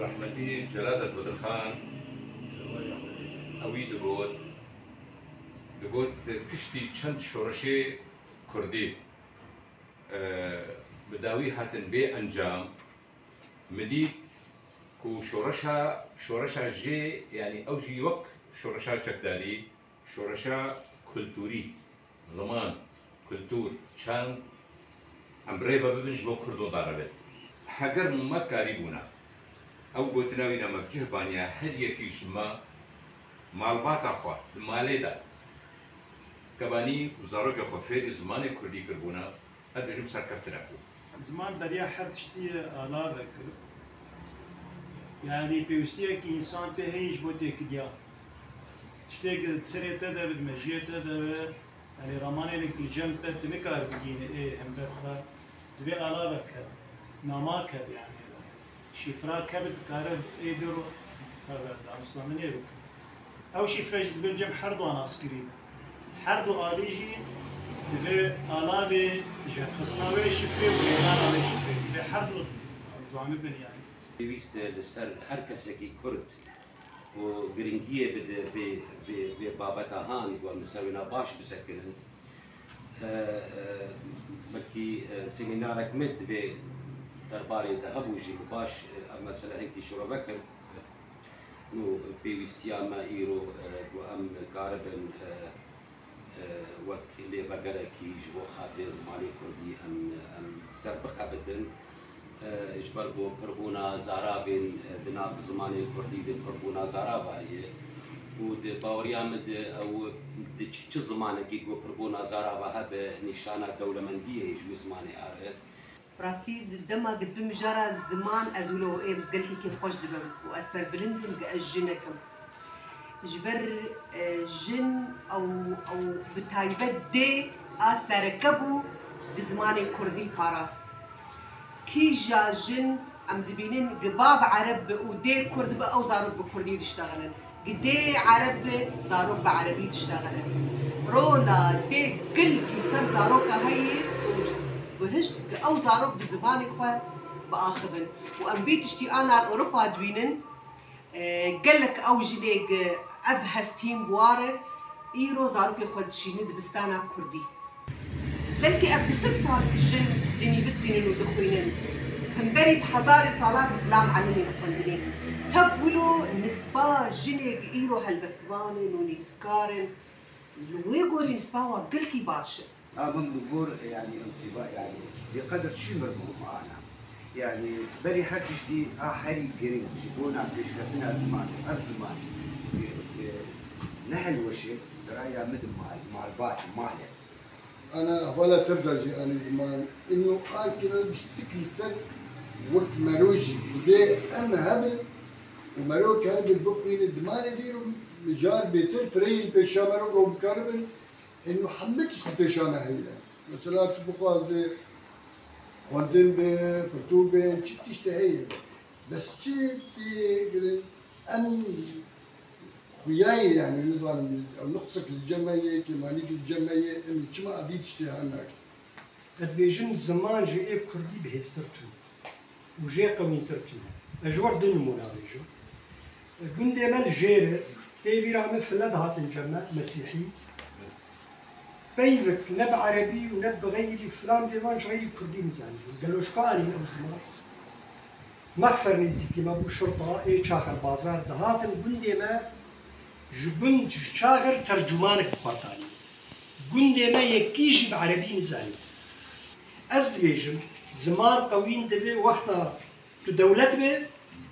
رحمتي جلالة بدر خان. ئەوی دەگوت دەگوت پشتی چەند شۆڕشێ کوردی بەداوی هاتن بێ ئەنجام مدیت و شۆڕەشا شۆڕەشا ژێ ینی ئەوژی وەک شۆڕەشا چەکداری شۆڕەشا کولتوری زمان کولتور چەند ئەمڕێڤە ببنج بۆ کوردۆدارە بێت مە کاری بوونا. ئەو گوتنەوەی نەمەکجهبانیا هەر یەکیشمە ماڵباتە خوا مالێدا کەبانی وزارۆکە خۆ فێری زمانی کوردی کردبوونا هەر دەژم سەرکەفترا بوو. زمان بەریا هەر تشتیە ئالا دەکرد یعنی پێویستیەکی ئینسان پێ هیچ بۆ تێکدیا شتێک سرێتە دەبێت مەژێتە دەوێت ینی ڕامانێک جەمتە تنکار بگینە ئێ هەمبەرخە دەبێ ئالا بکرد ناماکە یعنی شیفرا کەبت کارە ئێ درۆ ئەسلامنێ بکرد ئەو شیفرەش بنجەم هەردووان ئاسکرین هەردوو ئالیژی دەبێ ئالابێ ژەفخستناوێ شفرێ و ئێناڵێ شفرێ دەبێ هەردوو زانە بنیان پێویستە لەسەر هەر کەسێکی کورد و گرنگیە بدە بێ بابەتەهان و مسەوینا باش بسەکردن بەلکی سیمینارێک مت دەبێ دەربارەی دە هەبووژی باش مەسەلە هەنگی شۆڕەبە کرد و پێویستیامە ئیرۆ ئەم کارەبن وەک لێبەگەرێکی ji بۆ خااتێ زمانی کوردی ئەم سەر بخەبتن ji ber بۆ pirbûna zarabên di nav zimanê Kurdî di pirbûna zarabayê û di baweriya min di ew di çi zimanekî got pirbûna zarava hebe nîşana dewlemendiyê ji wî zimanê are راستی دما قد بمجارة زمان أزولو إيه بس قلت كيف خوش دبم وأثر بلندن جنكم جبر جن أو أو بتايبت دي أثر كبو بزمان كردي باراست. كي جا جن أم دبينين قباب عرب ودي كرد أو زاروب بكردي تشتغلن. قدي عرب زاروب بعربي تشتغلن. رولا دي كل كي صار زاروكا هي بهشت أو زاروك بزبانك خو بآخبن. وأم بيتشتي أنا أوروبا دوينن قال لك أو جليك ابهستين بوارة إيرو زاروك خو تشيني دبستانا كردي. لكي ابدي ست صار الجن دني بسينن ودخوينن. همبري بحزاري صالات اسلام علمي نخوندني. تفولو نسبة جنيك إيرو هالبستوانن ونيبسكارن لويغوري نسبة وقلكي باشا من بقول يعني انطباع يعني بقدر شي مرمو معنا يعني بري هرتش دي احري جرين بيشكتنا زمان هر زمان. نحل وشي درايا مد مع مع الباقي مالي أنا ولا ترجع أنا زمان. إنه كده بشتكي سك ورك مالوجي ودي أنا هبل ومالو كان بالبقين الدمان ديرو مجار بيتر فريل بشامرو ومكربن. انه حملتش البيجامه هي مثلا تبقى زي خواندن به فرتوبه چی تشتهي بس چی ان خوياي يعني نظام نقصك الجمعية كماليك الجمعية انه كما ابي تشتهي هناك دبيجن زمان جي ايب كردي بهسترتو وجي قوي ترتو اجوار دون مناوجو قم ديما الجيرة تيبي رامل فلاد هاتن جمع مسيحي بيفك نب عربي ونب غيري فلان ديوان غيري كردي نزاني قالوا شقاني من زمان؟ مخفر نزي كما بو شرطة اي شاخر بازار دهاتن قندي ما جبن شاخر ترجمانك بخواتاني. قندي ما يكيش بعربي نزاني از بيجم زمان قوين دبي وقتا تو دولت بي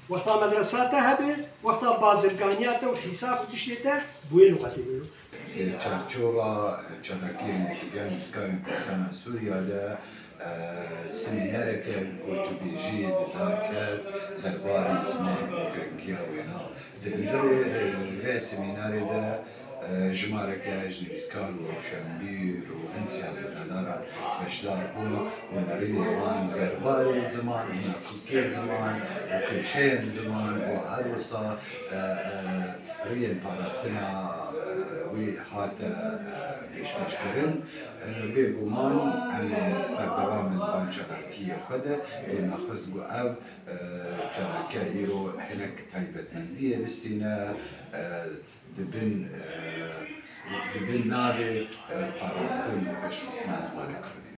وقتا مدرساتها بي وقتا بازرگانياتا والحساب وتشتيتا بوين وقتي بيلو چارچوبا چانکی کیان مسکان کردستان سوریا دا سمیناره که گوتو بیجی دار کرد دربار اسمی گرنگی وینا دندر و سمیناره دا جمارك جنيسكال وشامبير وهن سياسة ندارا بشدار بو ونريني وان قربال زمان كل زمان وكل شيء زمان وعروسة ريال فلسطين وحتى پێشکەشکردن بێگومان ئەمێ بەردەوام بان چەراکیە خودە ئێمە خست بۆ ئەو چەراکە ئیرۆ هەنێک تایبەتمەندیە بستینە دبن دبن ناوێ پاراستن بەش زمانی کوردی